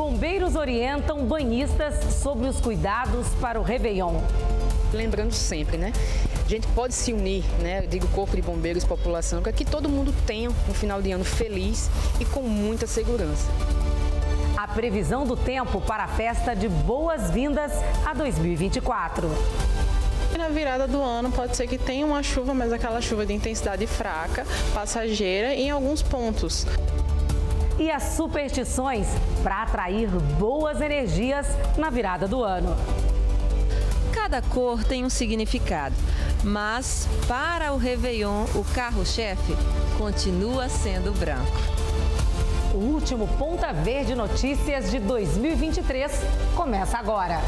Bombeiros orientam banhistas sobre os cuidados para o Réveillon. Lembrando sempre, né? A gente pode se unir, né? Eu digo Corpo de Bombeiros, população, para que todo mundo tenha um final de ano feliz e com muita segurança. A previsão do tempo para a festa de boas-vindas a 2024. Na virada do ano pode ser que tenha uma chuva, mas aquela chuva de intensidade fraca, passageira em alguns pontos. E as superstições para atrair boas energias na virada do ano. Cada cor tem um significado, mas para o Réveillon, o carro-chefe continua sendo branco. O último Ponta Verde Notícias de 2023 começa agora.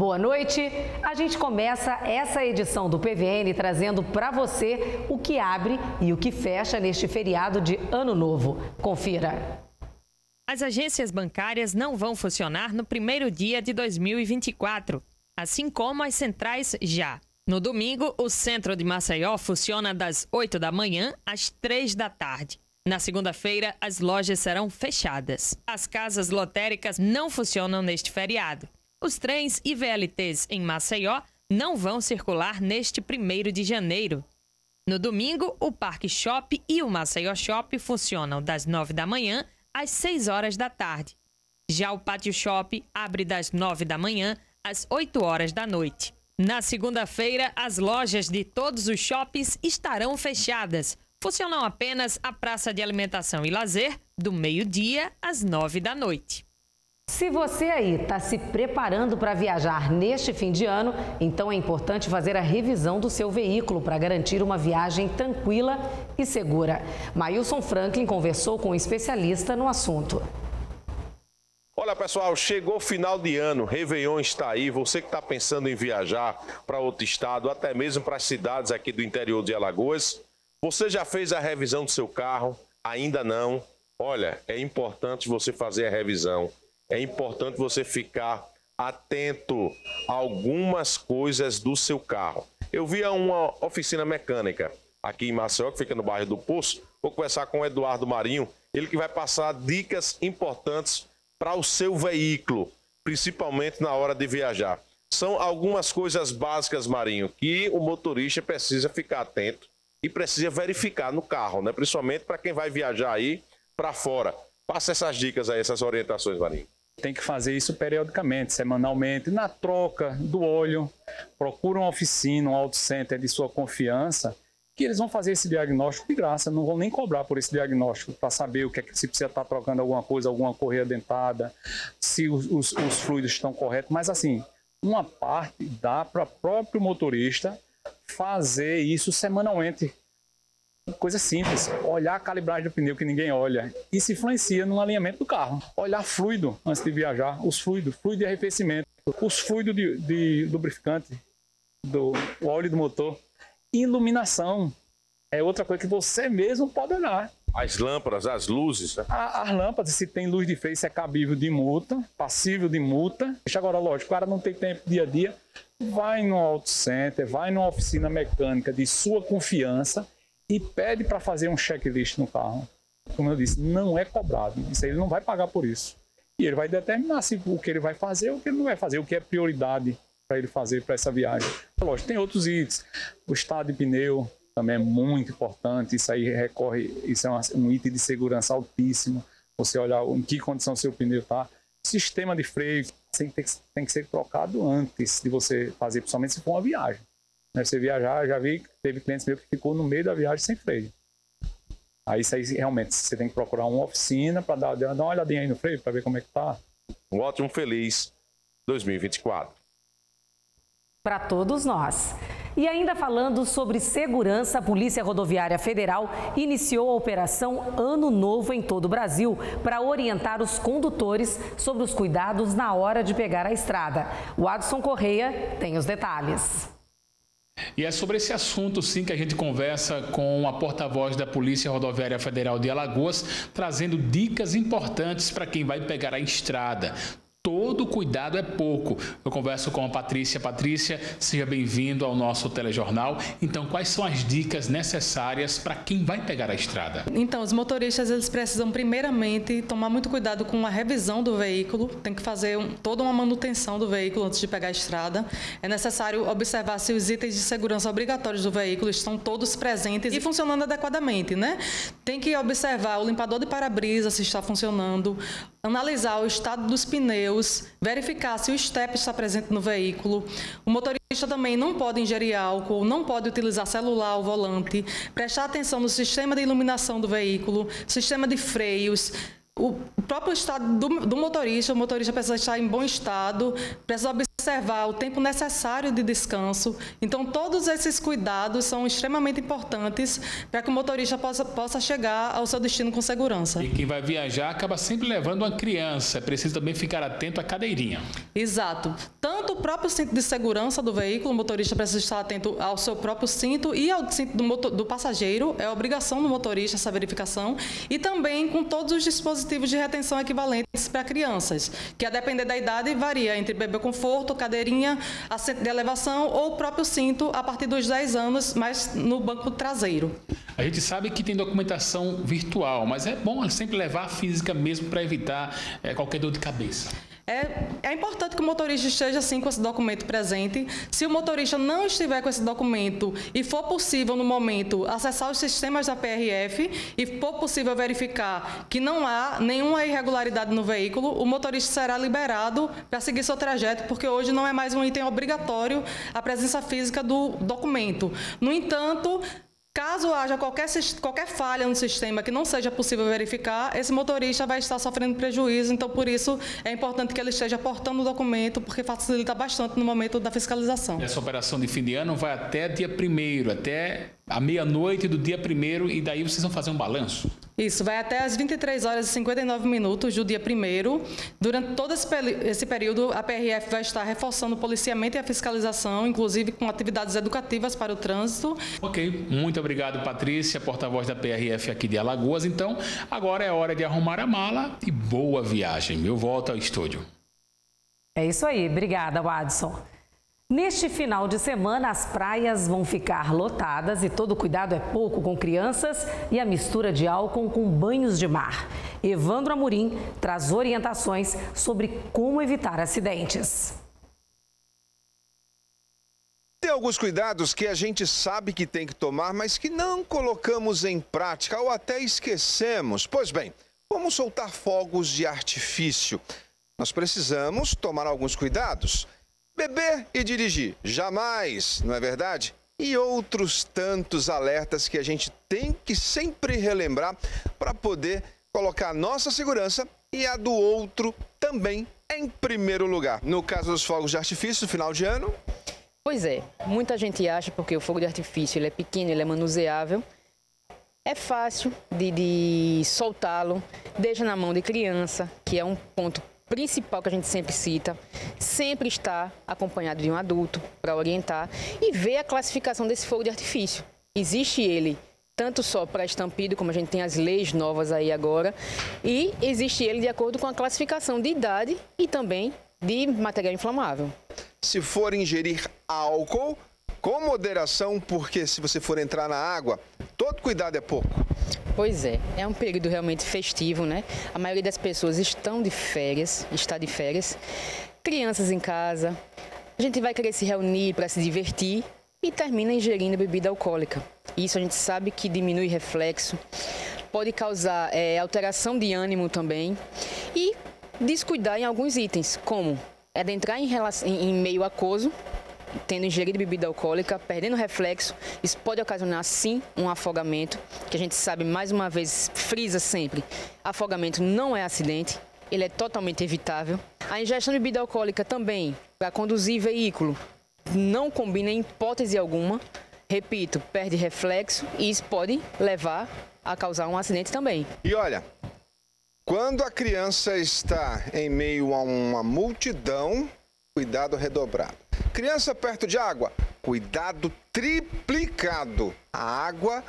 Boa noite. A gente começa essa edição do PVN trazendo para você o que abre e o que fecha neste feriado de Ano Novo. Confira. As agências bancárias não vão funcionar no primeiro dia de 2024, assim como as centrais já. No domingo, o centro de Maceió funciona das 8 da manhã às 3 da tarde. Na segunda-feira, as lojas serão fechadas. As casas lotéricas não funcionam neste feriado. Os trens e VLTs em Maceió não vão circular neste 1 de janeiro. No domingo, o Parque Shop e o Maceió Shop funcionam das 9 da manhã às 6 horas da tarde. Já o Pátio Shop abre das 9 da manhã às 8 horas da noite. Na segunda-feira, as lojas de todos os shoppings estarão fechadas. Funcionam apenas a praça de alimentação e lazer, do meio-dia às 9 da noite. Se você aí está se preparando para viajar neste fim de ano, então é importante fazer a revisão do seu veículo para garantir uma viagem tranquila e segura. Mailson Franklin conversou com um especialista no assunto. Olha pessoal, chegou o final de ano, Réveillon está aí. Você que está pensando em viajar para outro estado, até mesmo para as cidades aqui do interior de Alagoas, você já fez a revisão do seu carro? Ainda não? Olha, é importante você fazer a revisão é importante você ficar atento a algumas coisas do seu carro. Eu vi uma oficina mecânica aqui em Maceió, que fica no bairro do Poço. Vou conversar com o Eduardo Marinho, ele que vai passar dicas importantes para o seu veículo, principalmente na hora de viajar. São algumas coisas básicas, Marinho, que o motorista precisa ficar atento e precisa verificar no carro, né? Principalmente para quem vai viajar aí para fora. Passa essas dicas aí, essas orientações, Marinho tem que fazer isso periodicamente, semanalmente, na troca do óleo. Procura uma oficina, um auto center de sua confiança, que eles vão fazer esse diagnóstico de graça, não vão nem cobrar por esse diagnóstico, para saber o que é que se precisa estar trocando alguma coisa, alguma correia dentada, se os, os, os fluidos estão corretos. Mas assim, uma parte dá para o próprio motorista fazer isso semanalmente coisa simples, olhar a calibragem do pneu que ninguém olha. Isso influencia no alinhamento do carro. Olhar fluido antes de viajar, os fluidos, fluido de arrefecimento, os fluidos de, de lubrificante, do óleo do motor. Iluminação é outra coisa que você mesmo pode olhar. As lâmpadas, as luzes. Né? as lâmpadas, se tem luz de freio, se é cabível de multa, passível de multa. Deixa agora, lógico, o cara não tem tempo dia a dia. Vai no auto center, vai numa oficina mecânica de sua confiança e pede para fazer um checklist no carro. Como eu disse, não é cobrado. Isso ele não vai pagar por isso. E ele vai determinar se o que ele vai fazer ou o que ele não vai fazer, o que é prioridade para ele fazer para essa viagem. Lógico, tem outros itens. O estado de pneu também é muito importante. Isso aí recorre, isso é um item de segurança altíssimo. Você olhar em que condição seu pneu está. Sistema de freio tem, tem que ser trocado antes de você fazer, principalmente se for uma viagem. Né? Você viajar, já vi, teve clientes meus que ficou no meio da viagem sem freio. Aí isso aí realmente você tem que procurar uma oficina para dar, dar uma olhadinha aí no freio para ver como é que tá. Um ótimo feliz 2024. Para todos nós. E ainda falando sobre segurança, a Polícia Rodoviária Federal iniciou a operação Ano Novo em todo o Brasil para orientar os condutores sobre os cuidados na hora de pegar a estrada. O Adson Correia tem os detalhes. E é sobre esse assunto, sim, que a gente conversa com a porta-voz da Polícia Rodoviária Federal de Alagoas, trazendo dicas importantes para quem vai pegar a estrada. Todo cuidado é pouco. Eu converso com a Patrícia. Patrícia, seja bem-vindo ao nosso telejornal. Então, quais são as dicas necessárias para quem vai pegar a estrada? Então, os motoristas eles precisam primeiramente tomar muito cuidado com a revisão do veículo. Tem que fazer um, toda uma manutenção do veículo antes de pegar a estrada. É necessário observar se os itens de segurança obrigatórios do veículo estão todos presentes e funcionando adequadamente, né? Tem que observar o limpador de para-brisa se está funcionando, analisar o estado dos pneus, verificar se o step está presente no veículo. O motorista também não pode ingerir álcool, não pode utilizar celular ao volante, prestar atenção no sistema de iluminação do veículo, sistema de freios, o próprio estado do, do, motorista, o motorista precisa estar em bom estado, precisa observar o tempo necessário de descanso. Então, todos esses cuidados são extremamente importantes para que o motorista possa, possa chegar ao seu destino com segurança. E quem vai viajar acaba sempre levando uma criança, é preciso também ficar atento à cadeirinha. Exato. Tanto próprio cinto de segurança do veículo, o motorista precisa estar atento ao seu próprio cinto e ao cinto do, motor, do passageiro, é obrigação do motorista essa verificação, e também com todos os dispositivos de retenção equivalentes para crianças, que a depender da idade varia entre bebê conforto, cadeirinha, assento de elevação ou próprio cinto a partir dos 10 anos, mas no banco traseiro. A gente sabe que tem documentação virtual, mas é bom sempre levar a física mesmo para evitar é, qualquer dor de cabeça. É, é, importante que o motorista esteja assim com esse documento presente. Se o motorista não estiver com esse documento e for possível no momento acessar os sistemas da PRF e for possível verificar que não há nenhuma irregularidade no veículo, o motorista será liberado para seguir seu trajeto, porque hoje não é mais um item obrigatório a presença física do documento. No entanto, Caso haja qualquer, qualquer falha no sistema que não seja possível verificar, esse motorista vai estar sofrendo prejuízo. Então, por isso, é importante que ele esteja portando o documento, porque facilita bastante no momento da fiscalização. Essa operação de fim de ano vai até dia 1 até a meia-noite do dia 1 e daí vocês vão fazer um balanço? Isso, vai até as 23 horas e 59 minutos do dia 1 Durante todo esse, esse período, a PRF vai estar reforçando o policiamento e a fiscalização, inclusive com atividades educativas para o trânsito. Ok, muito obrigado, Patrícia, porta-voz da PRF aqui de Alagoas. Então, agora é hora de arrumar a mala e boa viagem. Eu volto ao estúdio. É isso aí, obrigada, Watson. Neste final de semana, as praias vão ficar lotadas e todo cuidado é pouco com crianças e a mistura de álcool com banhos de mar. Evandro Amorim traz orientações sobre como evitar acidentes. Tem alguns cuidados que a gente sabe que tem que tomar, mas que não colocamos em prática ou até esquecemos. Pois bem, como soltar fogos de artifício? Nós precisamos tomar alguns cuidados. Beber e dirigir, jamais, não é verdade? E outros tantos alertas que a gente tem que sempre relembrar para poder colocar a nossa segurança e a do outro também em primeiro lugar. No caso dos fogos de artifício, final de ano. Pois é, muita gente acha porque o fogo de artifício ele é pequeno, ele é manuseável, é fácil de, de soltá-lo, deixa na mão de criança, que é um ponto principal que a gente sempre cita, sempre está acompanhado de um adulto para orientar e ver a classificação desse fogo de artifício. Existe ele tanto só para estampido, como a gente tem as leis novas aí agora, e existe ele de acordo com a classificação de idade e também de material inflamável. Se for ingerir álcool, com moderação, porque se você for entrar na água, todo cuidado é pouco. Pois é, é um período realmente festivo, né? A maioria das pessoas estão de férias, está de férias, crianças em casa. A gente vai querer se reunir para se divertir e termina ingerindo bebida alcoólica. Isso a gente sabe que diminui reflexo, pode causar é, alteração de ânimo também e descuidar em alguns itens, como adentrar em, em, em meio aquoso, tendo ingerido bebida alcoólica, perdendo reflexo, isso pode ocasionar sim um afogamento, que a gente sabe mais uma vez, frisa sempre, afogamento não é acidente, ele é totalmente evitável. A ingestão de bebida alcoólica também, para conduzir veículo, não combina em hipótese alguma. Repito, perde reflexo e isso pode levar a causar um acidente também. E olha, quando a criança está em meio a uma multidão, cuidado redobrado. Criança perto de água, cuidado triplicado. A água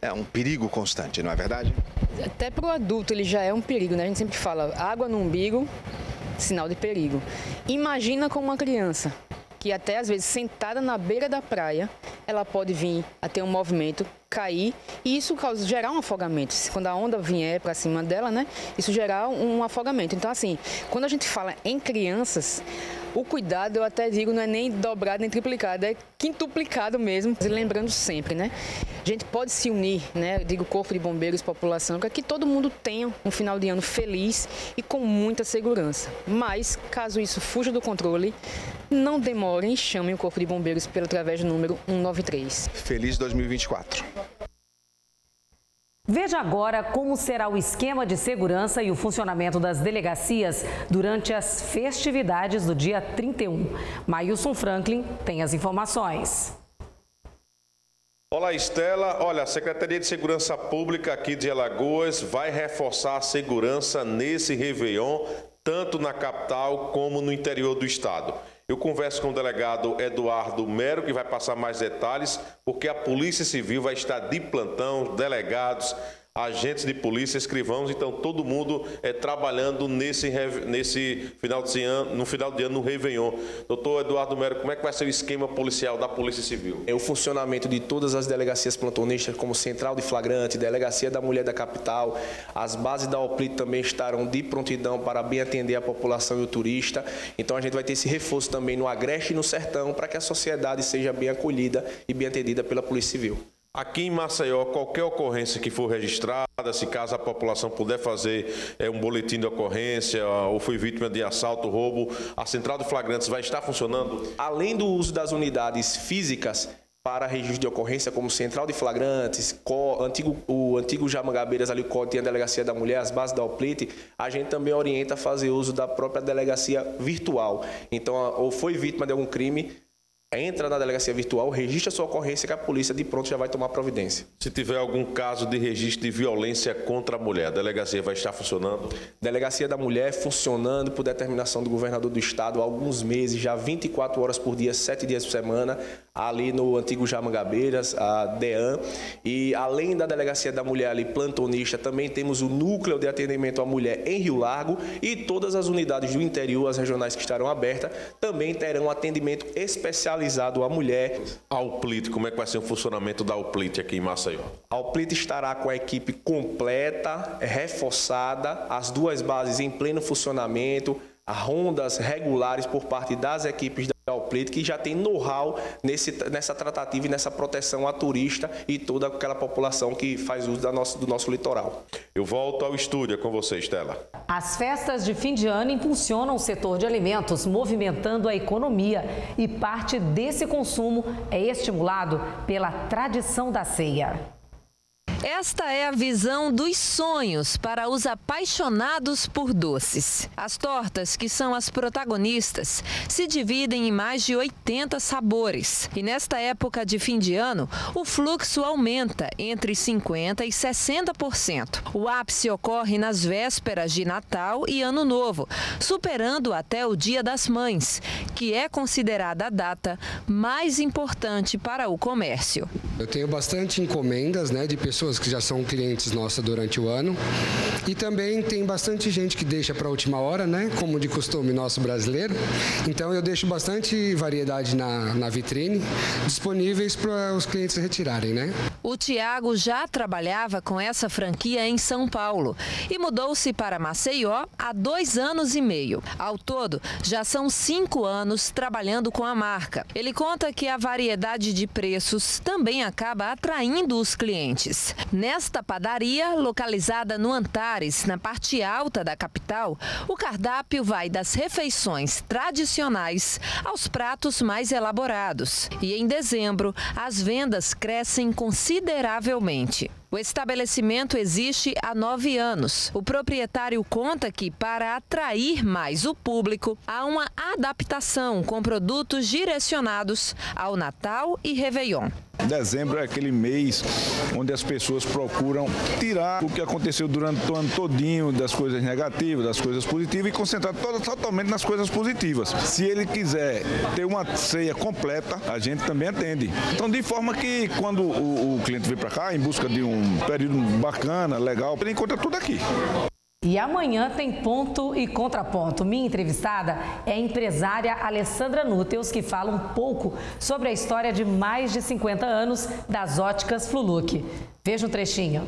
é um perigo constante, não é verdade? Até para o adulto ele já é um perigo, né? A gente sempre fala água no umbigo, sinal de perigo. Imagina com uma criança que até às vezes sentada na beira da praia, ela pode vir a ter um movimento, cair e isso causa gerar um afogamento. Quando a onda vier para cima dela, né, isso gerar um afogamento. Então assim, quando a gente fala em crianças, o cuidado, eu até digo, não é nem dobrado nem triplicado, é quintuplicado mesmo. Lembrando sempre, né? A gente pode se unir, né? Eu digo Corpo de Bombeiros, população, para que todo mundo tenha um final de ano feliz e com muita segurança. Mas, caso isso fuja do controle, não demorem chamem o Corpo de Bombeiros pelo através do número 193. Feliz 2024. Veja agora como será o esquema de segurança e o funcionamento das delegacias durante as festividades do dia 31. Mailson Franklin tem as informações. Olá, Estela. Olha, a Secretaria de Segurança Pública aqui de Alagoas vai reforçar a segurança nesse Réveillon, tanto na capital como no interior do estado. Eu converso com o delegado Eduardo Mero, que vai passar mais detalhes, porque a Polícia Civil vai estar de plantão, delegados, agentes de polícia, escrivãos, então todo mundo é trabalhando nesse, nesse final de ano, no final de ano no Réveillon. Doutor Eduardo Mero, como é que vai ser o esquema policial da Polícia Civil? É o funcionamento de todas as delegacias plantonistas, como Central de Flagrante, Delegacia da Mulher da Capital, as bases da OPLIT também estarão de prontidão para bem atender a população e o turista. Então a gente vai ter esse reforço também no Agreste e no Sertão, para que a sociedade seja bem acolhida e bem atendida pela Polícia Civil. Aqui em Maceió, qualquer ocorrência que for registrada, se caso a população puder fazer é, um boletim de ocorrência ou foi vítima de assalto, roubo, a central de flagrantes vai estar funcionando? Além do uso das unidades físicas para registro de ocorrência, como central de flagrantes, co, antigo, o antigo Jamangabeiras ali, o tem a delegacia da mulher, as bases da OPLIT, a gente também orienta a fazer uso da própria delegacia virtual. Então, ou foi vítima de algum crime, entra na delegacia virtual, registra sua ocorrência que a polícia de pronto já vai tomar providência. Se tiver algum caso de registro de violência contra a mulher, a delegacia vai estar funcionando? Delegacia da Mulher funcionando por determinação do governador do estado há alguns meses, já 24 horas por dia, 7 dias por semana, ali no antigo Jamangabeiras, a DEAN. E além da Delegacia da Mulher ali plantonista, também temos o núcleo de atendimento à mulher em Rio Largo e todas as unidades do interior, as regionais que estarão abertas, também terão atendimento especializado à mulher. A UPLIT, como é que vai ser o funcionamento da UPLIT aqui em Maceió? A UPLIT estará com a equipe completa, reforçada, as duas bases em pleno funcionamento, rondas regulares por parte das equipes da Alpleito, que já tem know-how nessa tratativa e nessa proteção a turista e toda aquela população que faz uso da nosso, do nosso litoral. Eu volto ao estúdio é com você, Estela. As festas de fim de ano impulsionam o setor de alimentos, movimentando a economia e parte desse consumo é estimulado pela tradição da ceia. Esta é a visão dos sonhos para os apaixonados por doces. As tortas, que são as protagonistas, se dividem em mais de 80 sabores. E nesta época de fim de ano, o fluxo aumenta entre 50% e 60%. O ápice ocorre nas vésperas de Natal e Ano Novo, superando até o Dia das Mães, que é considerada a data mais importante para o comércio. Eu tenho bastante encomendas né, de pessoas pessoas que já são clientes nossas durante o ano. E também tem bastante gente que deixa para a última hora, né? Como de costume nosso brasileiro. Então eu deixo bastante variedade na, na vitrine, disponíveis para os clientes retirarem, né? O Tiago já trabalhava com essa franquia em São Paulo e mudou-se para Maceió há dois anos e meio. Ao todo, já são cinco anos trabalhando com a marca. Ele conta que a variedade de preços também acaba atraindo os clientes. Nesta padaria, localizada no Antares, na parte alta da capital, o cardápio vai das refeições tradicionais aos pratos mais elaborados. E em dezembro, as vendas crescem consideravelmente. O estabelecimento existe há nove anos. O proprietário conta que, para atrair mais o público, há uma adaptação com produtos direcionados ao Natal e Réveillon. Dezembro é aquele mês onde as pessoas procuram tirar o que aconteceu durante o ano todinho das coisas negativas, das coisas positivas e concentrar totalmente nas coisas positivas. Se ele quiser ter uma ceia completa, a gente também atende. Então, de forma que quando o, o cliente vem para cá em busca de um período bacana, legal, ele encontra tudo aqui. E amanhã tem ponto e contraponto. Minha entrevistada é a empresária Alessandra Núteus, que fala um pouco sobre a história de mais de 50 anos das óticas Fluluc. Veja um trechinho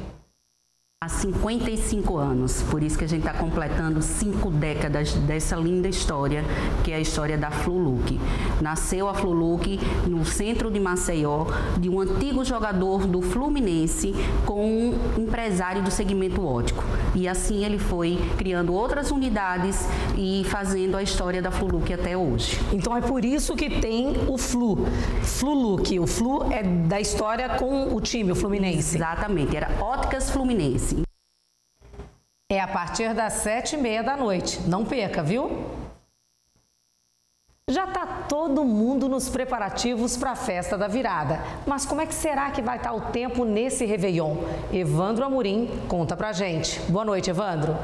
há 55 anos. Por isso que a gente está completando cinco décadas dessa linda história, que é a história da Fluluc. Nasceu a Fluluc no centro de Maceió, de um antigo jogador do Fluminense com um empresário do segmento ótico. E assim ele foi criando outras unidades e fazendo a história da Fluluc até hoje. Então é por isso que tem o Flu, Fluluc. O Flu é da história com o time, o Fluminense. Exatamente, era Óticas Fluminense. É a partir das sete e meia da noite. Não perca, viu? Já está todo mundo nos preparativos para a festa da virada. Mas como é que será que vai estar tá o tempo nesse Réveillon? Evandro Amorim conta pra gente. Boa noite, Evandro.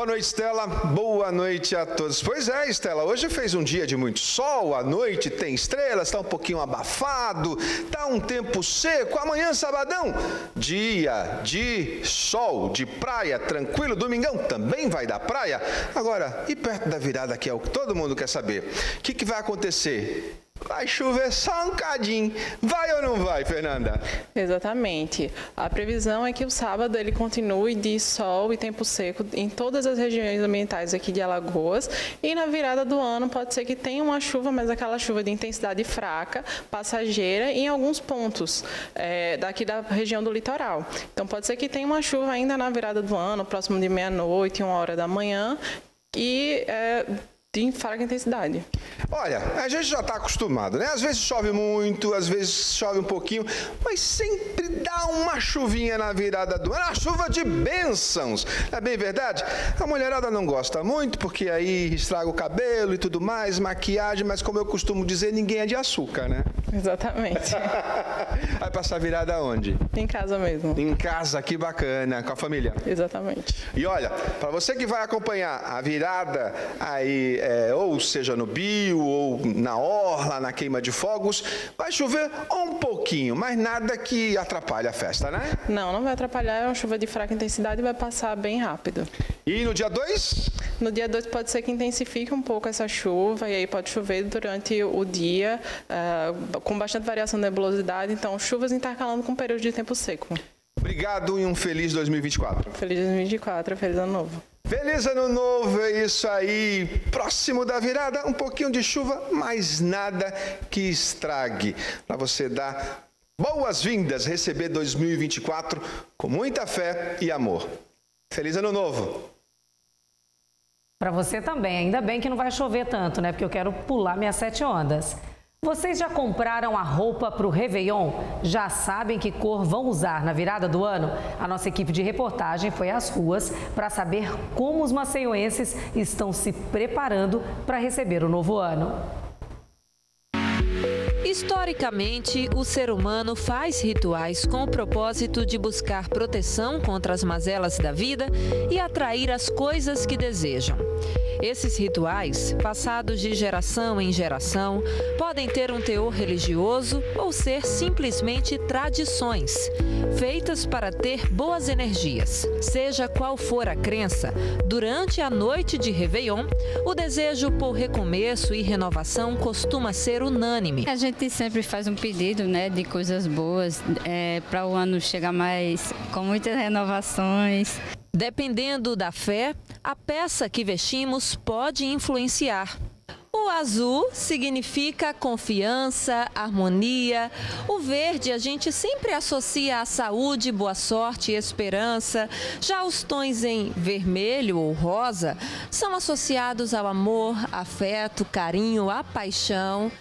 Boa noite, Estela. Boa noite a todos. Pois é, Estela, hoje fez um dia de muito sol, à noite tem estrelas, está um pouquinho abafado, está um tempo seco. Amanhã, sabadão, dia de sol, de praia, tranquilo. Domingão também vai dar praia. Agora, e perto da virada, que é o que todo mundo quer saber, o que, que vai acontecer? Vai chover só um cadinho. Vai ou não vai, Fernanda? Exatamente. A previsão é que o sábado ele continue de sol e tempo seco em todas as regiões ambientais aqui de Alagoas. E na virada do ano pode ser que tenha uma chuva, mas aquela chuva de intensidade fraca, passageira, em alguns pontos é, daqui da região do litoral. Então pode ser que tenha uma chuva ainda na virada do ano, próximo de meia-noite, uma hora da manhã. E é, de fraca intensidade. Olha, a gente já está acostumado, né? Às vezes chove muito, às vezes chove um pouquinho, mas sempre dá uma chuvinha na virada do ano, a chuva de bênçãos. É bem verdade? A mulherada não gosta muito, porque aí estraga o cabelo e tudo mais, maquiagem, mas como eu costumo dizer, ninguém é de açúcar, né? Exatamente. Vai passar virada onde? Em casa mesmo. Em casa, que bacana, com a família. Exatamente. E olha, para você que vai acompanhar a virada aí é, ou seja no bio, ou na orla, na queima de fogos, vai chover um pouquinho, mas nada que atrapalhe a festa, né? Não, não vai atrapalhar, é uma chuva de fraca intensidade e vai passar bem rápido. E no dia 2? No dia 2 pode ser que intensifique um pouco essa chuva, e aí pode chover durante o dia, uh, com bastante variação de nebulosidade, então chuvas intercalando com um período de tempo seco. Obrigado e um feliz 2024. Feliz 2024, feliz ano novo. Feliz ano novo, é isso aí. Próximo da virada, um pouquinho de chuva, mas nada que estrague. Para você dar boas-vindas, receber 2024 com muita fé e amor. Feliz ano novo. Para você também, ainda bem que não vai chover tanto, né? Porque eu quero pular minhas sete ondas. Vocês já compraram a roupa para o Réveillon? Já sabem que cor vão usar na virada do ano? A nossa equipe de reportagem foi às ruas para saber como os maceioenses estão se preparando para receber o novo ano. Historicamente, o ser humano faz rituais com o propósito de buscar proteção contra as mazelas da vida e atrair as coisas que desejam. Esses rituais, passados de geração em geração, podem ter um teor religioso ou ser simplesmente tradições, feitas para ter boas energias. Seja qual for a crença, durante a noite de Réveillon, o desejo por recomeço e renovação costuma ser unânime. A gente sempre faz um pedido né, de coisas boas é, para o ano chegar mais com muitas renovações. Dependendo da fé, a peça que vestimos pode influenciar. O azul significa confiança, harmonia. O verde a gente sempre associa a saúde, boa sorte esperança. Já os tons em vermelho ou rosa são associados ao amor, afeto, carinho, a paixão.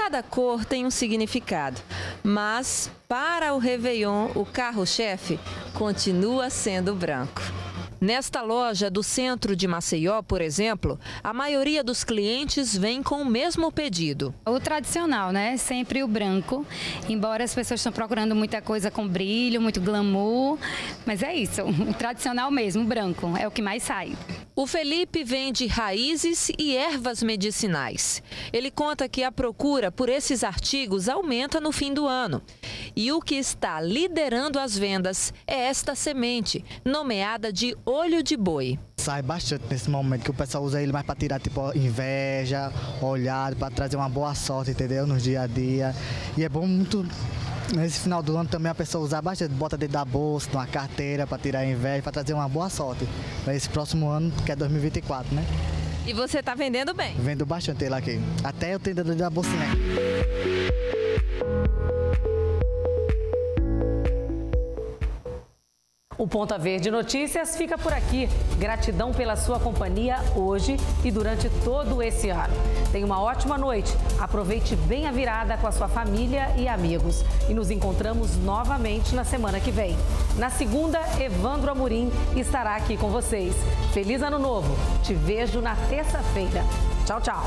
Cada cor tem um significado, mas para o Réveillon, o carro-chefe continua sendo branco. Nesta loja do centro de Maceió, por exemplo, a maioria dos clientes vem com o mesmo pedido. O tradicional, né? Sempre o branco. Embora as pessoas estão procurando muita coisa com brilho, muito glamour, mas é isso, o tradicional mesmo, o branco, é o que mais sai. O Felipe vende raízes e ervas medicinais. Ele conta que a procura por esses artigos aumenta no fim do ano E o que está liderando as vendas é esta semente, nomeada de olho de boi. Sai bastante nesse momento, que o pessoal usa ele mais para tirar tipo inveja, olhar, para trazer uma boa sorte, entendeu? No dia a dia. E é bom muito Nesse final do ano também a pessoa usar bastante, bota dentro da bolsa, numa carteira para tirar inveja, para trazer uma boa sorte para esse próximo ano, que é 2024, né? E você está vendendo bem? Vendo bastante ele aqui. Até eu tenho dentro da bolsinha. O Ponta Verde Notícias fica por aqui. Gratidão pela sua companhia hoje e durante todo esse ano. Tenha uma ótima noite. Aproveite bem a virada com a sua família e amigos. E nos encontramos novamente na semana que vem. Na segunda, Evandro Amorim estará aqui com vocês. Feliz Ano Novo. Te vejo na terça-feira. Tchau, tchau.